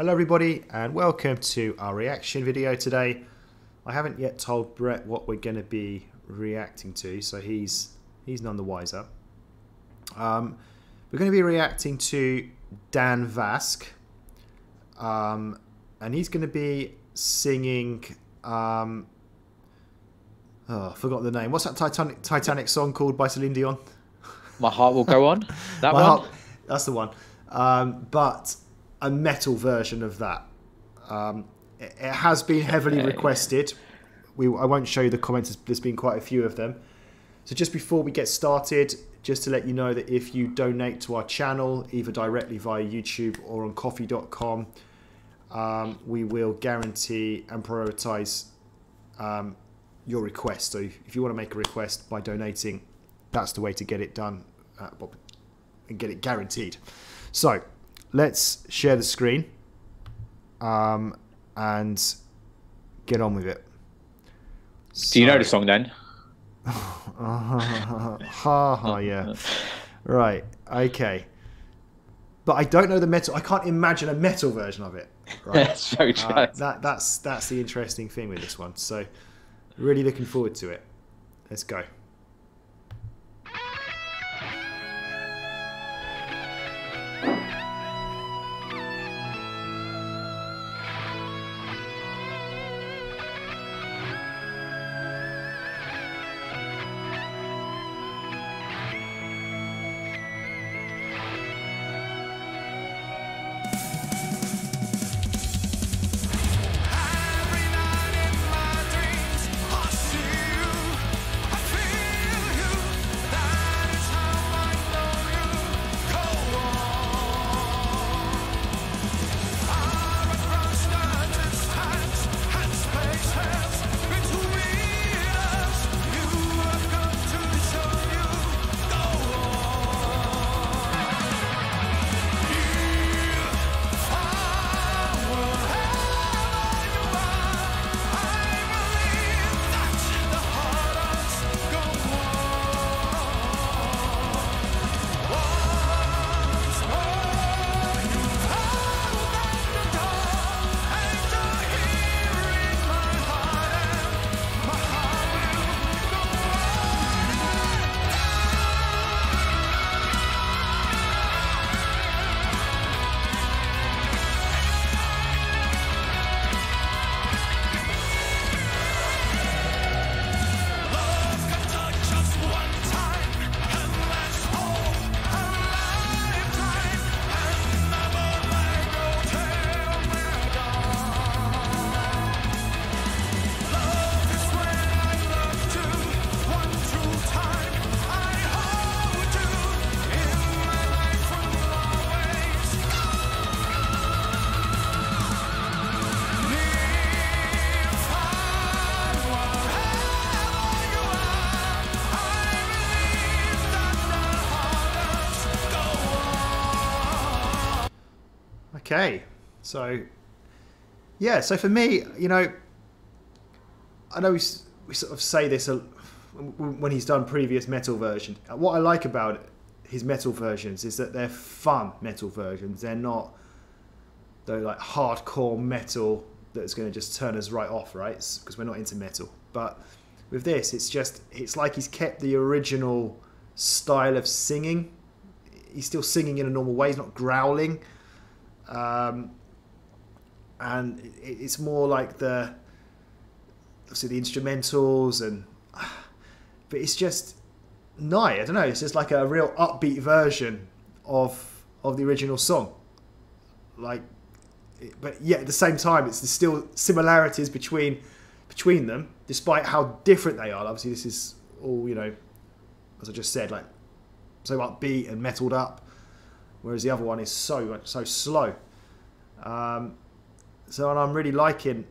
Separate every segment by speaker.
Speaker 1: Hello everybody and welcome to our reaction video today. I haven't yet told Brett what we're going to be reacting to, so he's he's none the wiser. Um, we're going to be reacting to Dan Vasc, um, and he's going to be singing. Um, oh, I forgot the name. What's that Titanic Titanic song called by Celine Dion?
Speaker 2: My heart will go on. That one.
Speaker 1: Heart, that's the one. Um, but a metal version of that. Um, it, it has been heavily
Speaker 2: Okay.
Speaker 1: requested. We, I won't show you the comments. There's been quite a few of them. So just before we get started, just to let you know that if you donate to our channel, either directly via YouTube or on ko-fi.com, um, we will guarantee and prioritize um, your request. So if you want to make a request by donating, that's the way to get it done uh, and get it guaranteed. So let's share the screen um, and get on with it.
Speaker 2: Do you know the song then?
Speaker 1: ha ha yeah. Right okay. But i don't know the metal i can't imagine a metal version of it. Right.
Speaker 2: So
Speaker 1: uh, that that's that's the interesting thing with this one. So really looking forward to it. Let's go okay. So yeah so for me you know i know we, we sort of say this when he's done previous metal versions. What i like about his metal versions is that they're fun metal versions. They're not they're like hardcore metal that's going to just turn us right off right? Because we're not into metal. But with this it's just it's like he's kept the original style of singing. He's still singing in a normal way. He's not growling um, and it, it's more like the obviously the instrumentals and but it's just nice I don't know. It's just like a real upbeat version of of the original song. Like but yet at the same time it's still similarities between between them despite how different they are. Obviously this is all you know as I just said like so upbeat and metalled up whereas the other one is so so slow. Um, so and I'm really liking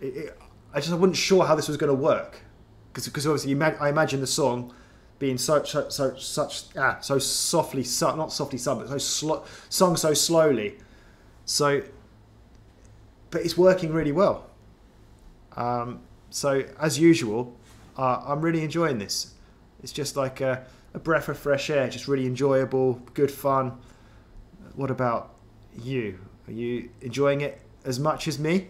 Speaker 1: it, it, I just wasn't sure how this was going to work because obviously you ma- I imagine the song being so so, so such ah, so softly sung not softly sung but so slo- sung so slowly. So but it's working really well. Um, so as usual uh, I'm really enjoying this. It's just like a, a breath of fresh air just really enjoyable good fun what about you Are you enjoying it as much as me?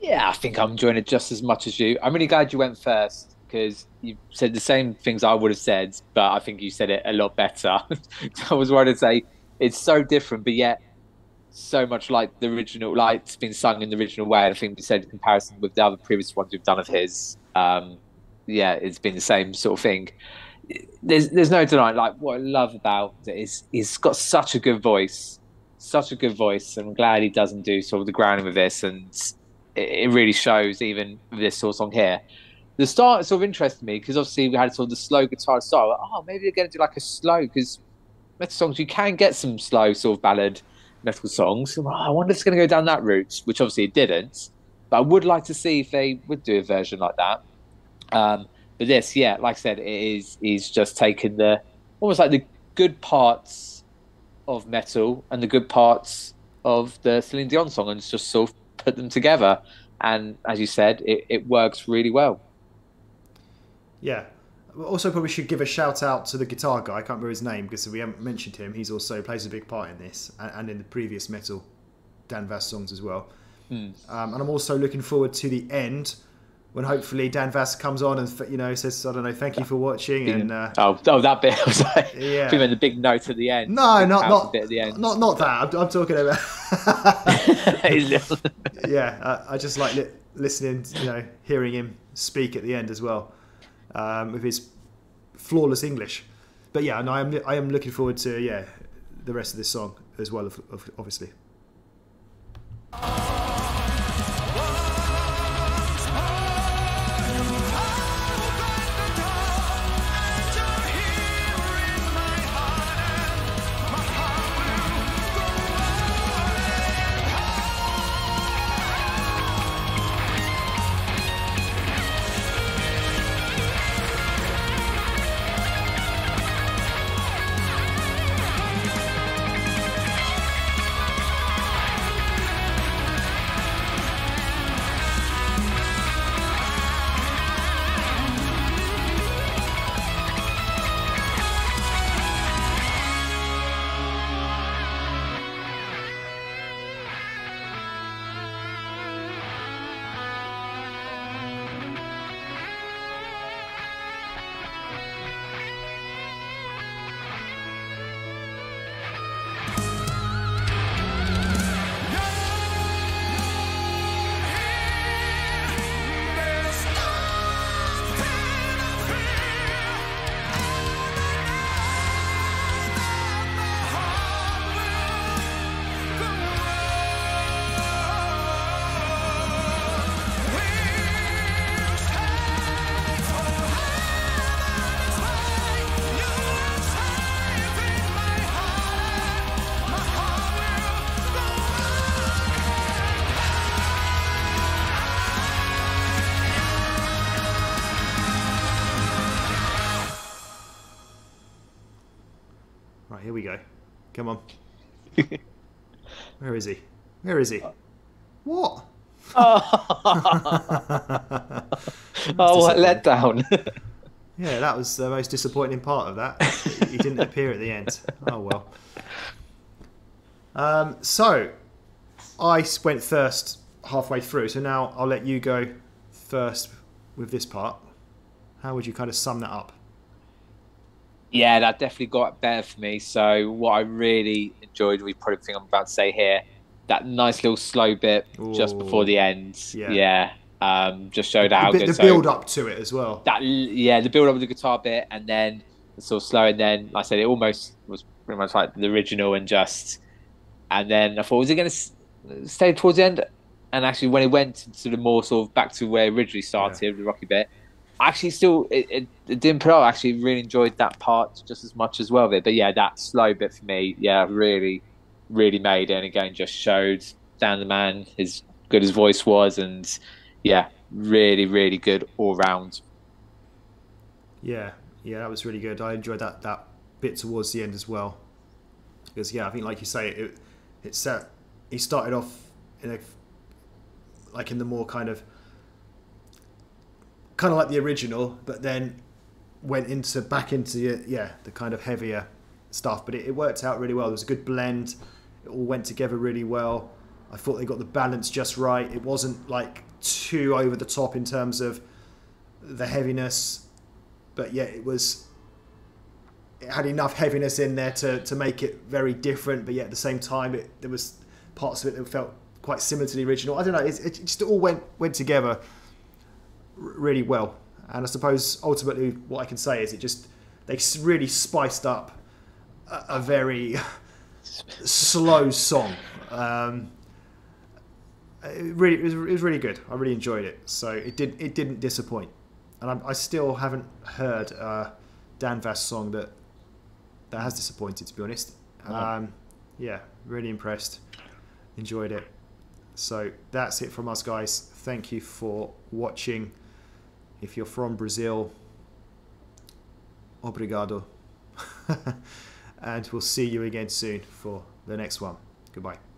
Speaker 2: Yeah, I think I'm enjoying it just as much as you. I'm really glad you went first because you said the same things I would have said, but I think you said it a lot better. I was worried to say it's so different, but yet so much like the original, like it's been sung in the original way. I think we said in comparison with the other previous ones we've done of his, um, yeah, it's been the same sort of thing. There's there's no denying. Like what I love about it is he's got such a good voice, such a good voice. I'm glad he doesn't do sort of the grounding with this, and it, it really shows even with this sort of song here. The start sort of interested me because obviously we had sort of the slow guitar style. Oh, maybe they're going to do like a slow because metal songs you can get some slow sort of ballad metal songs. Oh, I wonder if it's going to go down that route, which obviously it didn't. But I would like to see if they would do a version like that. Um, but this, yeah, like I said, it is is just taking the almost like the good parts of metal and the good parts of the Celine Dion song and just sort of put them together. And as you said, it, it works really well.
Speaker 1: Yeah. Also, probably should give a shout out to the guitar guy. I can't remember his name because we haven't mentioned him. He's also plays a big part in this and, and in the previous metal Dan Vasc songs as well. Um, and I'm also looking forward to the end when hopefully Dan Vasc comes on and you know says I don't know thank you for watching and uh,
Speaker 2: Oh, oh, that bit. I was like,
Speaker 1: Yeah.
Speaker 2: we the big note at the end
Speaker 1: no not not
Speaker 2: bit at the end.
Speaker 1: not not that I'm, I'm talking about yeah I, I just like li- listening you know hearing him speak at the end as well um, with his flawless English but yeah no, I am I am looking forward to yeah the rest of this song as well obviously come on where is he where is he what
Speaker 2: oh, what a letdown.
Speaker 1: Yeah, that was the most disappointing part of that. he didn't appear at the end. Oh well. Um, so, I went first halfway through, so now I'll let you go first with this part. How would you kind of sum that up?
Speaker 2: Yeah, that definitely got better for me. So what I really enjoyed, we probably think I'm about to say here, that nice little slow bit just before the end.
Speaker 1: Yeah.
Speaker 2: Yeah. Um, just showed how
Speaker 1: bit,
Speaker 2: good.
Speaker 1: the
Speaker 2: so
Speaker 1: build up to it as well.
Speaker 2: that yeah, the build up of the guitar bit, and then the sort of slow, and then like I said, it almost was pretty much like the original, and just, and then I thought, was it going to stay towards the end? And actually, when it went to the more sort of back to where it originally started, the rocky bit, actually still it, it, it didn't put. I actually really enjoyed that part just as much as well of. But yeah, that slow bit for me, yeah, really, really made it. And again, just showed Dan the man his good his voice was, and yeah, really, really good all round.
Speaker 1: Yeah, yeah, that was really good. I enjoyed that that bit towards the end as well. Because yeah, I think like you say, it it set. He started off in a like in the more kind of kind of like the original, but then went into back into yeah the kind of heavier stuff. But it, it worked out really well. There was a good blend. It all went together really well. I thought they got the balance just right. It wasn't like too over the top in terms of the heaviness, but yeah, it was. It had enough heaviness in there to, to make it very different, but yet at the same time, it, there was parts of it that felt quite similar to the original. I don't know. It, it just all went went together really well, and I suppose ultimately what I can say is it just they really spiced up a, a very slow song. Um, it really it was, it was really good. I really enjoyed it. So it did it didn't disappoint, and I'm, I still haven't heard a Dan Vasc song that that has disappointed. To be honest, um, yeah, really impressed. Enjoyed it. So that's it from us, guys. Thank you for watching. If you're from Brazil, obrigado. and we'll see you again soon for the next one. Goodbye.